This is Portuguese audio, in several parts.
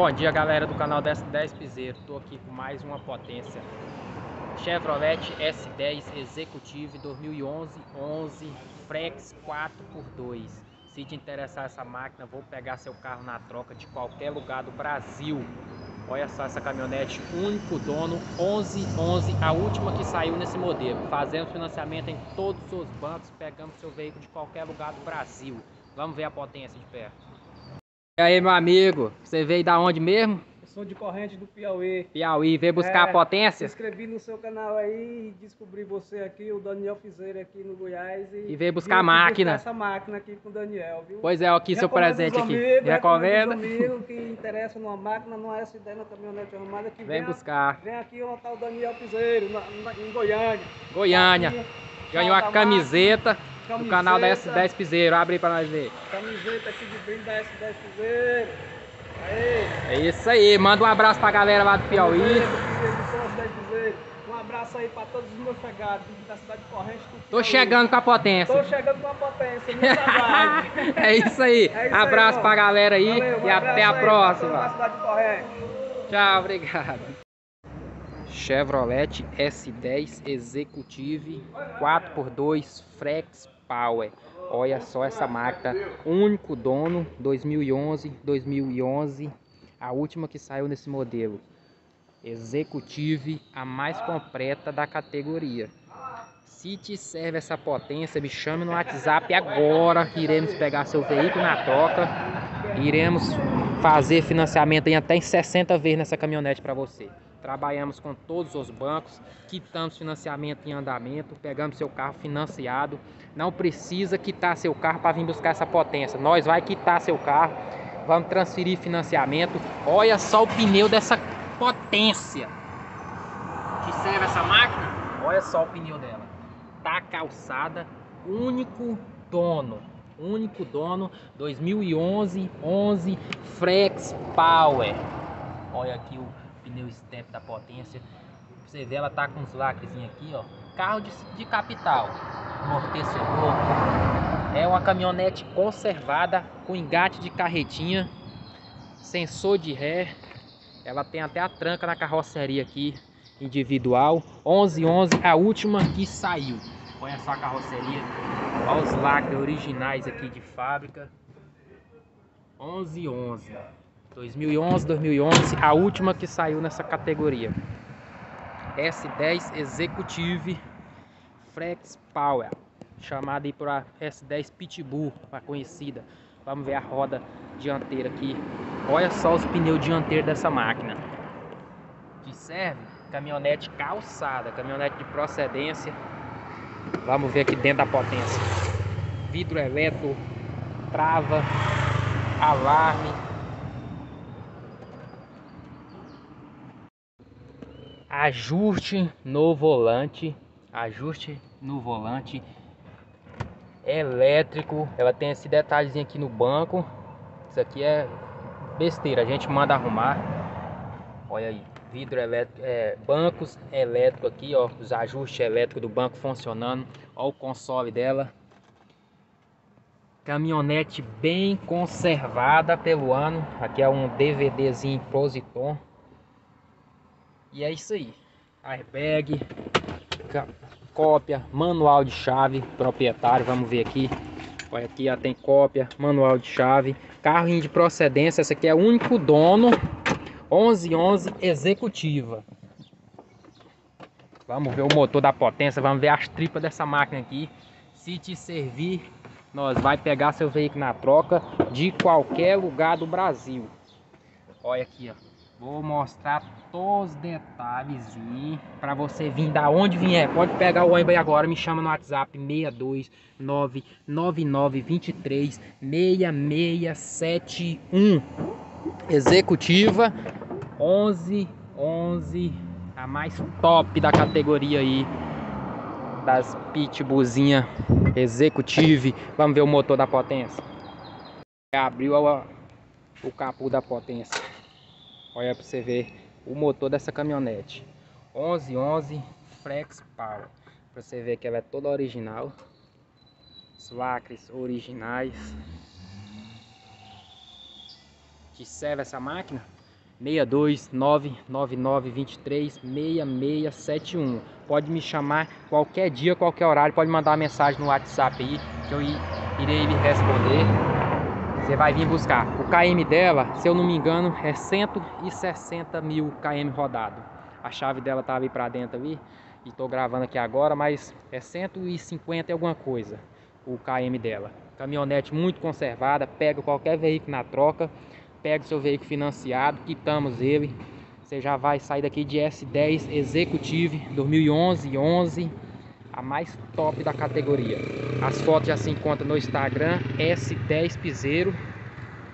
Bom dia galera do canal 10, 10 Piseiro, estou aqui com mais uma potência Chevrolet S10 Executive 2011 11 Frex 4x2 Se te interessar essa máquina, vou pegar seu carro na troca de qualquer lugar do Brasil Olha só essa caminhonete, único dono, 1111, a última que saiu nesse modelo. Fazendo financiamento em todos os bancos, pegando seu veículo de qualquer lugar do Brasil. Vamos ver a potência de perto. E aí, meu amigo, você veio da onde mesmo? Eu sou de corrente do Piauí. Piauí, veio buscar é, a potência? Se inscrevi no seu canal aí e descobri você aqui, o Daniel Fizeira aqui no Goiás. E, e veio buscar a máquina. essa máquina aqui com o Daniel, viu? Pois é, aqui seu presente aqui. Amigos, Recomenda. amigos que interessa numa máquina, numa S10 na caminhonete arrumada que vem, vem buscar. A, vem aqui onde tá o Daniel Fizeira, em Goiânia. Goiânia. Ganhou a camiseta. Camiseta, canal da S10 Piseiro. Abre aí pra nós ver. Camiseta aqui de brinde da S10 Piseiro. Aê. É isso aí. Manda um abraço pra galera lá do Piauí. Um abraço aí pra todos os meus chegados da cidade de Corrente. Tô chegando com a potência. Tô chegando com a potência. é isso aí. É isso abraço aí, pra galera aí Valeu, e até a próxima. Tchau, obrigado. Chevrolet S10 Executive 4x2 Frex Power. Olha só essa máquina, único dono, 2011, 2011, a última que saiu nesse modelo. Executive, a mais completa da categoria. Se te serve essa potência, me chame no WhatsApp agora, iremos pegar seu veículo na troca. Iremos fazer financiamento em até em 60 vezes nessa caminhonete para você. Trabalhamos com todos os bancos, quitamos financiamento em andamento, pegamos seu carro financiado. Não precisa quitar seu carro para vir buscar essa potência. Nós vai quitar seu carro, vamos transferir financiamento. Olha só o pneu dessa potência. Que serve essa máquina? Olha só o pneu dela. Tá calçada, único dono. Único dono, 2011 11 Frex Power. Olha aqui o pneu step da potência. Você vê, ela tá com os lacres aqui, ó. Carro de, de capital. Amortecedor. É uma caminhonete conservada com engate de carretinha. Sensor de ré. Ela tem até a tranca na carroceria aqui, individual. 1111, a última que saiu. Olha só a carroceria. Olha os lacres originais aqui de fábrica. 1111. 2011, 2011, a última que saiu nessa categoria. S10 Executive Flex Power, chamada aí para S10 Pitbull, a conhecida. Vamos ver a roda dianteira aqui. Olha só os pneus dianteiros dessa máquina. Que serve caminhonete calçada, caminhonete de procedência. Vamos ver aqui dentro da potência. Vidro elétrico, trava, alarme, ajuste no volante, ajuste no volante elétrico. Ela tem esse detalhezinho aqui no banco. Isso aqui é besteira, a gente manda arrumar. Olha aí, vidro elétrico, é, bancos elétricos aqui, ó, os ajustes elétricos do banco funcionando. Olha o console dela. Caminhonete bem conservada pelo ano. Aqui é um DVDzinho Prositon. E é isso aí. Airbag, cópia, manual de chave, proprietário, vamos ver aqui. Olha aqui, ó, tem cópia, manual de chave, carro de procedência, esse aqui é o único dono, 1111 executiva. Vamos ver o motor da potência, vamos ver as tripas dessa máquina aqui. Se te servir, nós vai pegar seu veículo na troca de qualquer lugar do Brasil. Olha aqui, ó. Vou mostrar todos os detalhes para você vir da onde vier. Pode pegar o ônibus agora, me chama no WhatsApp 6299923 6671. Executiva 1111, a mais top da categoria aí das pitbullzinha executive. Vamos ver o motor da potência. Abriu o capô da potência. Olha para você ver o motor dessa caminhonete. 1111 Flex Power. Para você ver que ela é toda original. Os lacres originais. Que serve essa máquina? 62999236671. Pode me chamar qualquer dia, qualquer horário, pode mandar mensagem no WhatsApp aí que eu irei lhe responder. Você vai vir buscar. O KM dela, se eu não me engano, é 160 mil KM rodado. A chave dela tava aí para dentro ali e tô gravando aqui agora, mas é 150 e alguma coisa o KM dela. Caminhonete muito conservada, pega qualquer veículo na troca pega o seu veículo financiado, quitamos ele. Você já vai sair daqui de S10 Executive 2011 11, a mais top da categoria. As fotos já se encontram no Instagram S10 Piseiro.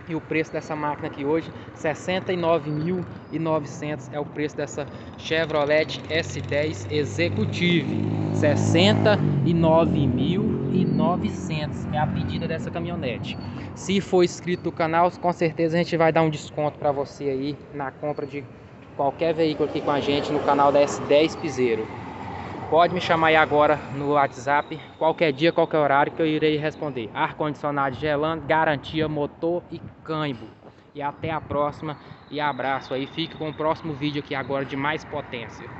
E o preço dessa máquina aqui hoje, 69.900 é o preço dessa Chevrolet S10 Executive. 69.900 é a pedida dessa caminhonete. Se for inscrito no canal, com certeza a gente vai dar um desconto para você aí na compra de qualquer veículo aqui com a gente no canal da S10 Piseiro. Pode me chamar aí agora no WhatsApp, qualquer dia, qualquer horário que eu irei responder. Ar-condicionado gelando, garantia, motor e câmbio. E até a próxima e abraço aí. Fique com o próximo vídeo aqui agora de mais potência.